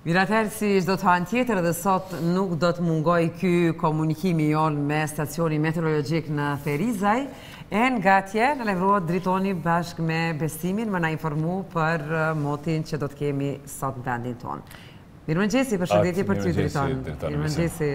Mirë atëherë, si çdo të hënë tjetër dhe sot nuk do të mungojë ky komunikimi jonë me stacionin meteorologjik në Ferizaj, e nga atje na lajmërohet Dritoni bashkë me Besimin me na informu për uh, motin që do të kemi sot në vendin tonë. Mirëmëngjesi, përshëndetje për ty Driton. Mirëmëngjesi,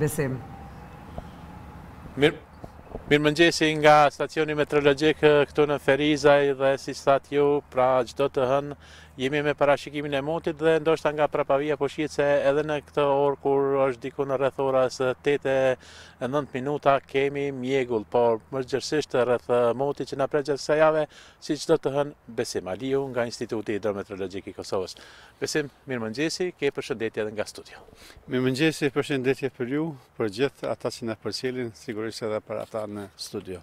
Besim. Mirë. Mirëmëngjesi nga stacioni meteorologjik këtu në Ferizaj dhe si thatë ju, pra çdo të hënë, jemi me parashikimin e motit dhe ndoshta nga prapavija po shihet se edhe në këtë orë kur është diku në rreth orës 8 e 9 minuta kemi mjegull, por më gjerësisht rreth motit që na pret gjatë kësaj jave, si çdo të hënë, Besim Aliu nga Instituti Hidrometeorologjik i Kosovës. Besim, mirëmëngjesi, ke përshëndetje edhe nga studio. Mirëmëngjesi, përshëndetje për ju, Për gjithë ata që na përcjellin, sigurisht edhe për ata në studio.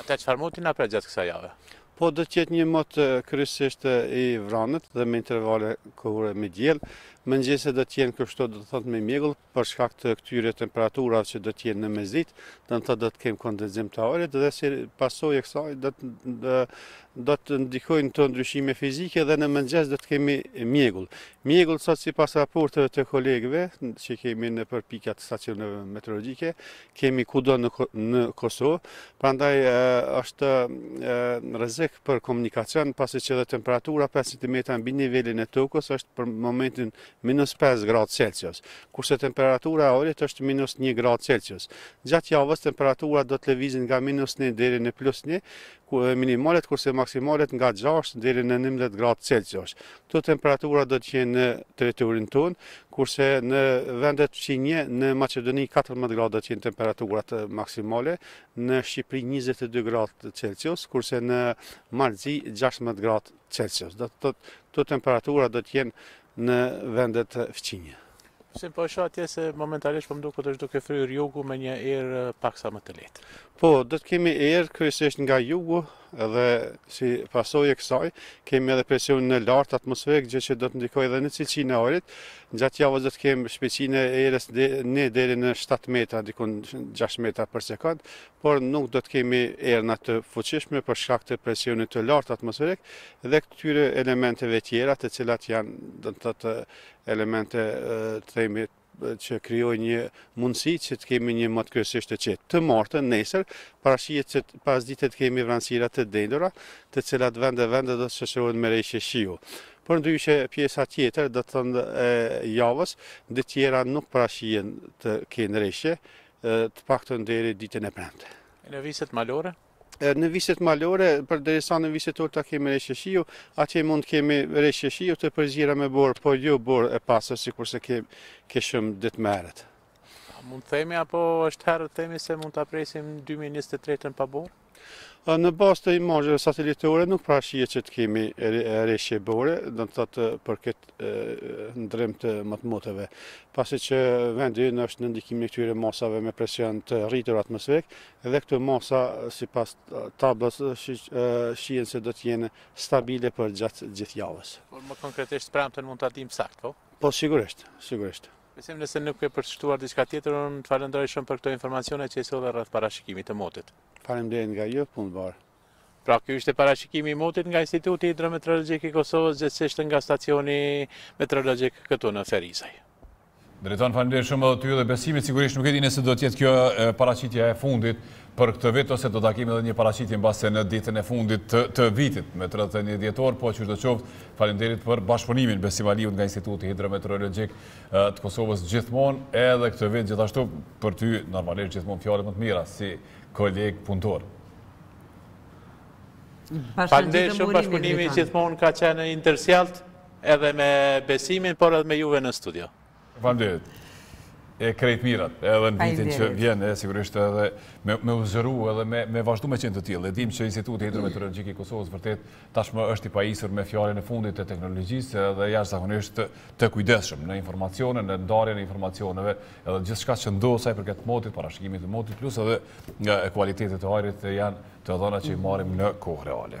Ata çfarë moti na pret gjatë kësaj jave? Po do të jetë një mot kryesisht i vranët dhe me intervale kohore me diell. Mëngjeset do të jenë kështu do të thotë me mjegull për shkak të këtyre temperaturave që do të jenë në mesditë, do të thotë do të kemë kondenzim të ajrit dhe si pasojë e kësaj do të do të ndikojnë këto ndryshime fizike dhe në mëngjes do të kemi mjegull. Mjegull sot sipas raporteve të kolegëve që i kemi nëpër pikat e stacioneve meteorologjike, kemi kudo në në Kosovë, prandaj është rrezik për komunikacion pasi që edhe temperatura 5 cm mbi nivelin e tokës është për momentin minus 5 gradë Celsius, kurse temperatura e ajrit është minus 1 gradë Celsius. Gjatë javës temperaturat do të lëvizin nga minus 1 deri në plus 1, minimalet kurse maksimalet nga 6 deri në 11 gradë Celsius. Këto temperatura do të jenë në territorin tonë, kurse në vendet fqinje në Maqedoni 14 gradë do të jenë temperaturat maksimale, në Shqipëri 22 gradë Celsius, kurse në Mal të Zi 16 gradë Celsius. Do të thotë këto temperatura do të jenë në vendet fqinje. Si po e shoh atje se momentalisht po më duket është duke fryrë jugu me një erë paksa më të lehtë. Po, do të kemi erë kryesisht nga jugu dhe si pasojë e kësaj kemi edhe presion të lartë atmosferik gjë që do të ndikojë edhe në cilësinë e ajrit. Gjatë javës do të kemi shpejtësinë e erës në deri në 7 metra, diku 6 metra për sekond, por nuk do të kemi erëna të fuqishme për shkak të presionit të lartë atmosferik dhe këtyre elementeve tjera të cilat janë do të thotë elemente të themi që krijojnë një mundësi që të kemi një mot kryesisht të qetë. Të martën nesër parashihet që pasdite të kemi vranësira të dendura, të cilat vend e vend do të shoqërohen me reshje shiu. Përndryshe pjesa tjetër do të thotë e javës, ditët tjera nuk parashihen të kenë reshje, të paktën deri ditën e premte. E në viset malore? Në viset malore, përderisa në viset e ulëta kemi reshje shiu, atje mund të kemi reshje shiu të përziera me borë, po jo borë e pastër sikurse ka shumë ditë më herët. A mund të themi, apo është herët të themi se mund ta presim 2023-n pa borë? Në bazë të imazheve satelitore nuk parashihet që të kemi reshje bore, domethënë për këtë ndërrim të motmoteve, pasi që vendi ynë është në ndikimin e këtyre masave me presion të rritur atmosferik dhe këto masa sipas tablës shihen se do të jenë stabile përgjatë gjithë javës. Por më konkretisht të premten mund ta dimë saktë, po? Po sigurisht, sigurisht. Besim nëse nuk ke për të shtuar diçka tjetër, unë të falënderoj shumë për këto informacione që i solle rreth parashikimit të motit. Faleminderit nga ju, punë mbarë. Pra ky ishte parashikimi i motit nga Instituti Hidrometeorologjik i Kosovës, gjithsesi nga stacioni meteorologjik këtu në Ferizaj. Driton, faleminderit shumë edhe ty dhe Besimit, sigurisht nuk e di nëse do të jetë kjo paraqitja e fundit, për këtë vit ose do ta kemi edhe një paraqitje mbase në ditën e fundit të, të vitit me 31 dhjetor, po sido qoftë, faleminderit për bashkëpunimin Besim Aliut nga Instituti Hidrometeorologjik i Kosovës gjithmonë, edhe këtë vit gjithashtu për ty normalisht gjithmonë fjalët më të mira si koleg punëtor. Faleminderit shumë bashkëpunimi gjithmonë ka qenë interesant edhe me Besimin, por edhe me juve në studio. Faleminderit. E krejt të mirat, edhe në vitin që vjen, e sigurisht edhe me uru edhe me vazhdu me qenë të tillë. E dimë që Instituti Hidrometeorologjik i Kosovës vërtet tashmë është i pajisur me fjalën e fundit të teknologjisë edhe jashtëzakonisht të kujdesshëm në informacione, në ndarjen e informacioneve edhe gjithçka që ndodh sa i përket motit, parashikimit të motit, plus edhe kualitetit të ajrit janë të dhëna që i marrim në kohë reale.